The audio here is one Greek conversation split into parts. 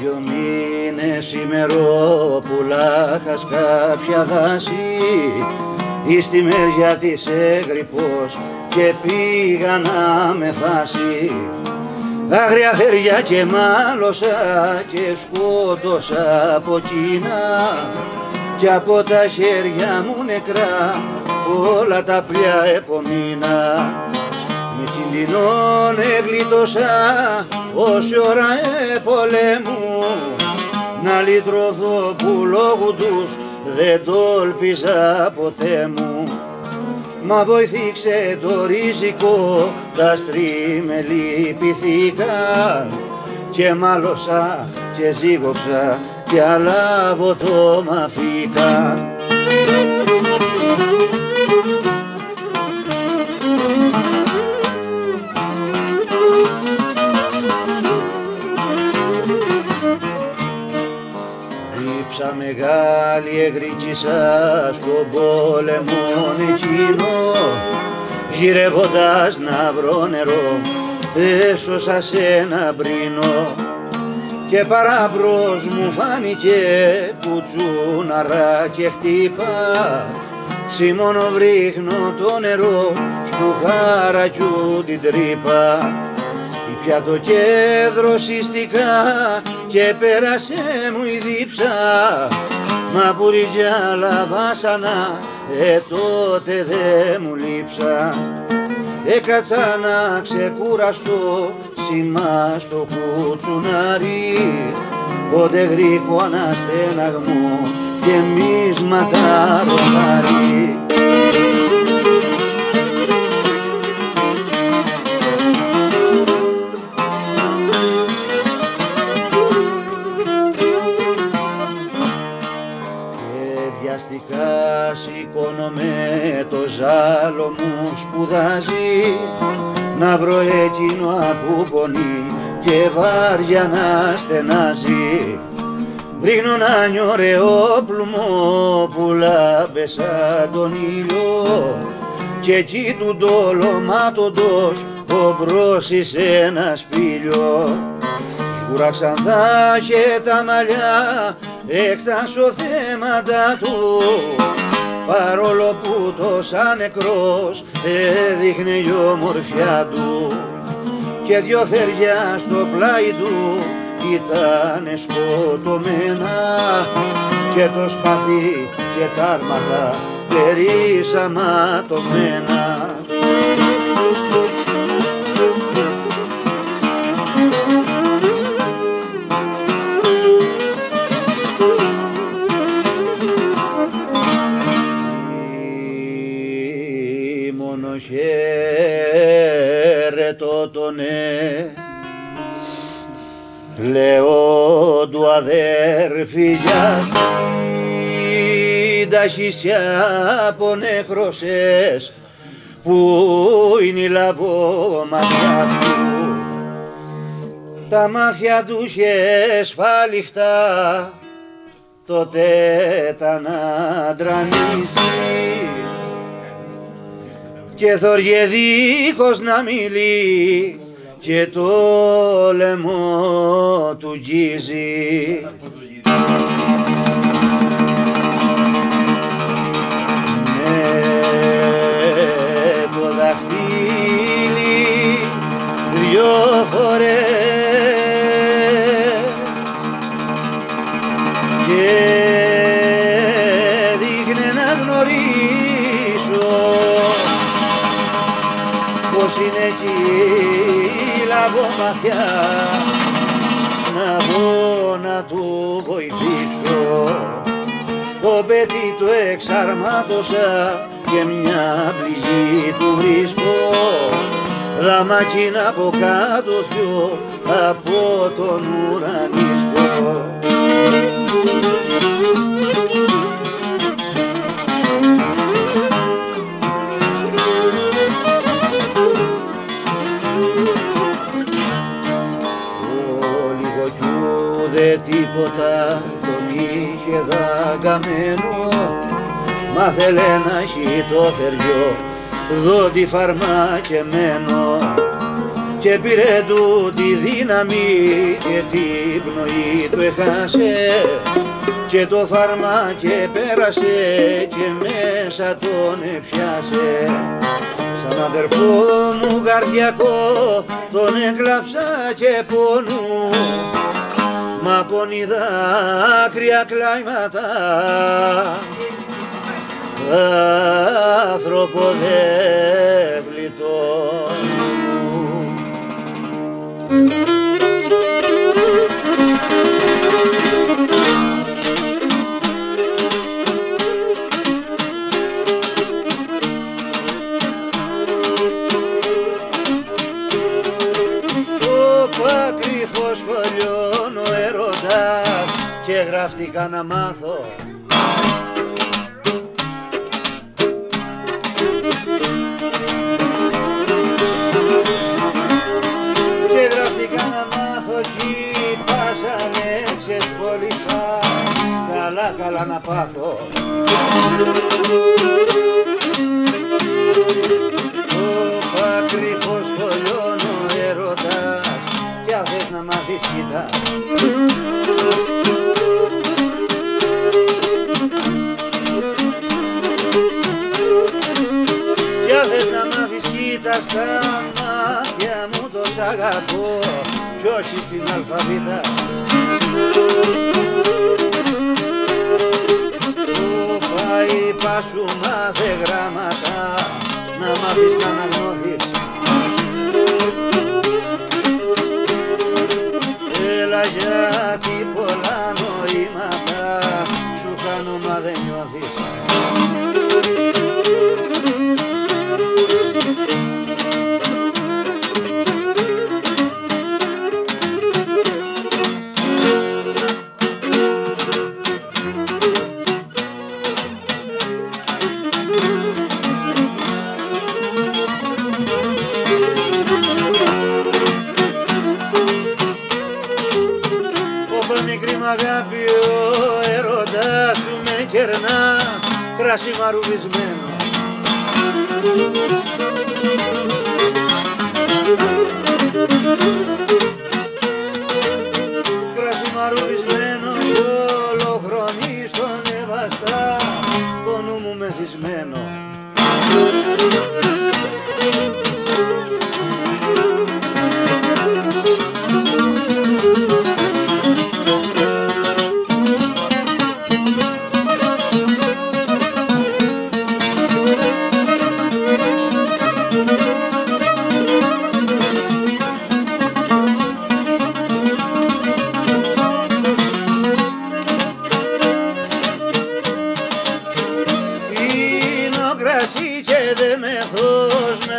Δυο μήνες ημερόπουλα χας κάποια δάση. Εις τη μέρια της έγρυπος και πήγα να με φάσει. Άγρια χέρια και μάλωσα και σκότωσα από κοινά. Και από τα χέρια μου νεκρά όλα τα πλιά επομείνα. Με κινδυνών εγλίτωσα όση ώρα επολέμου να λυτρωθώ που λόγου τους δεν τόλπιζα ποτέ μου Μα βοηθήξε το ριζικό, τα με λυπηθήκαν και μάλωσα και ζήγοξα και αλάβω το μαφήκα. Μεγάλη εγρήκησα στον πόλεμο εκείνο γυρεύοντας να βρω νερό έσωσα σε ένα μπρίνο. Και παράμπρος μου φάνηκε πουτσούναρα και χτύπα Σιμώνο βρίχνω το νερό στου χαρακιού την τρύπα. Πια το κέντρο συστικά και πέρασε μου η δίψα. Μα που ριτζιά βάσανα, ε τότε δε μου λείψα. Έκατσα να ξεκουραστώ σήμα στο κουτσουνάρι. Πότε γρήγο αναστέναγμο και μίσματα ροχάρι σπουδάζει να βρω εκείνο που πονεί και βάρια να στενάζει. Βρίγνω να νιωρεό πλουμό που λάμπε σαν τον ήλιο και εκεί του ντολωμάτοντος ο μπρόσις ένα σπήλιο. Σκούρα ξανθά και τα μαλλιά έκτασο θέματα του παρόλο που το σαν νεκρός έδειχνε η ομορφιά του και δυο θεριά στο πλάι του ήτανε σκοτωμένα και το σπαθί και τα άρματα περίσαματωμένα. Χαίρετο τον λέω του αδέρφη για τα χυσιά από νεκροσές που είναι η λαβόμαθια του. Τα μάτια του είχε σφάλιχτα τότε τα να και θωριέ δίχως να μιλεί και το λαιμό του γκίζει. Λαγομαθιά να μπω να του βοηθήσω. Το παιδί του εξαρμάτωσα και μια πληγή του βρίσκω. Δαμακίνα από κάτω θυο από τον ουρανίσκο τίποτα τον είχε δαγκαμένο. Μα θέλε να έχει το θεριό δόντι φαρμακεμένο. Και πήρε του τη δύναμη και την πνοή του έχασε. Και το φαρμάκι πέρασε και μέσα τον πιάσε σαν αδερφό μου καρδιακό τον έκλαψα και πονού μα πονεί δάκρυα κλάιματα. Άνθρωπο δεν γλιτώνουν γράφτηκα να μάθω. Και γράφτηκα να μάθω κι πάσανε ξεσχόλησα. Καλά καλά να πάθω. Ο κρυφός σχολιώνω έρωτας κι αν θες να μάθεις κοίτα όχι στην αλφαβήτα Που πάει πάσου μάθε γράμματα. Να μάθεις να αναγνώθεις always let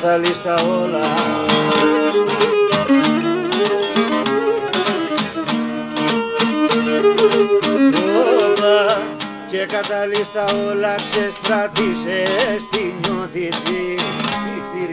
και καταλύεις τα όλα και καταλύεις τα όλα ξεστρατήσες στη νιώτηση. Η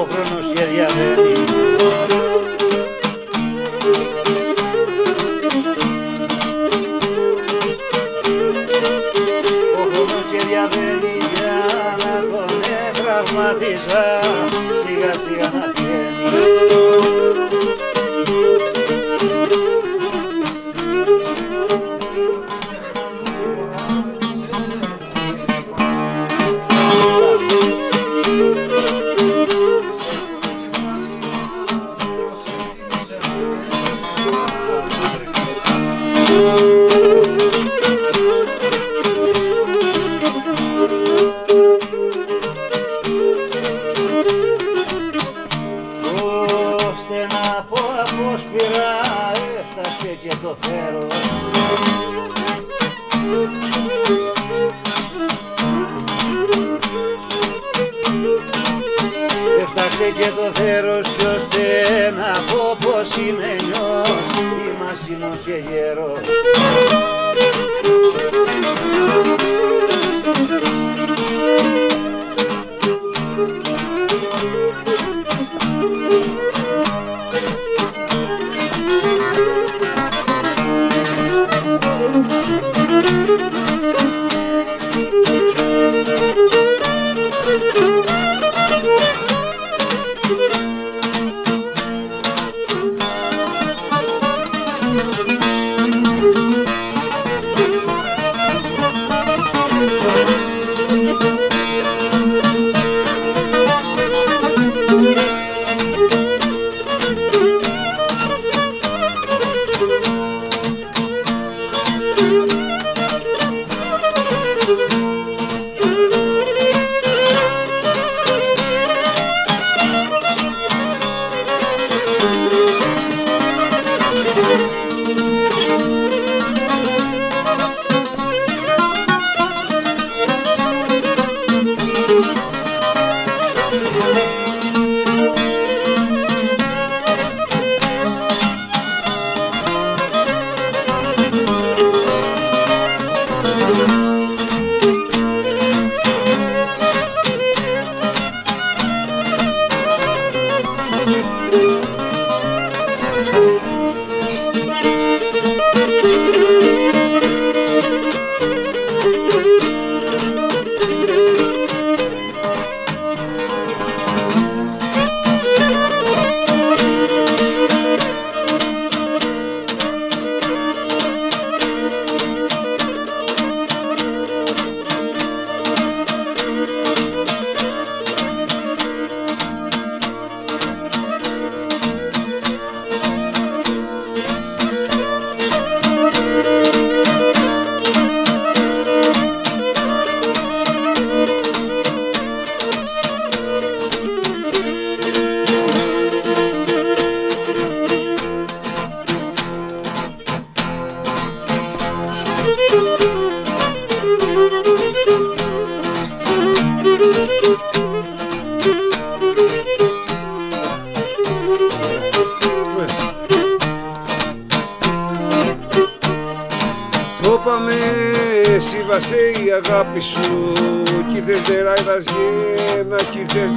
sofro no sé día.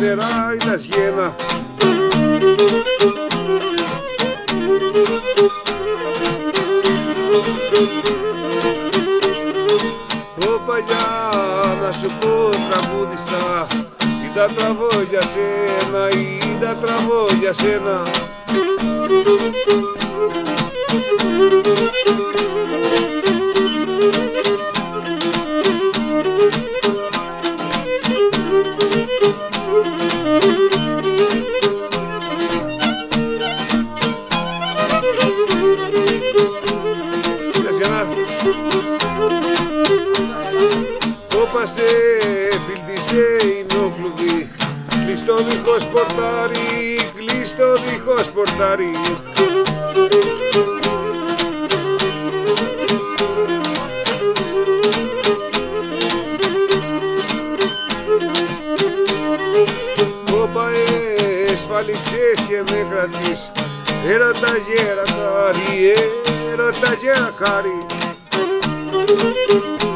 Κι ήρθες νεράιδας γένα Ωπα για να σου πω τραγούδιστα τα τραβώ για σένα ή τα τραβώ για σένα Κόπασε, φιλτισέ είναι κλουβί Κλειστό δίχως πορτάρι, κλειστό δίχως πορτάρι. Κόπα εσφαλιξές και με κρατείς Έρωτα γέρα κάρι, έρωτα γέρα thank you.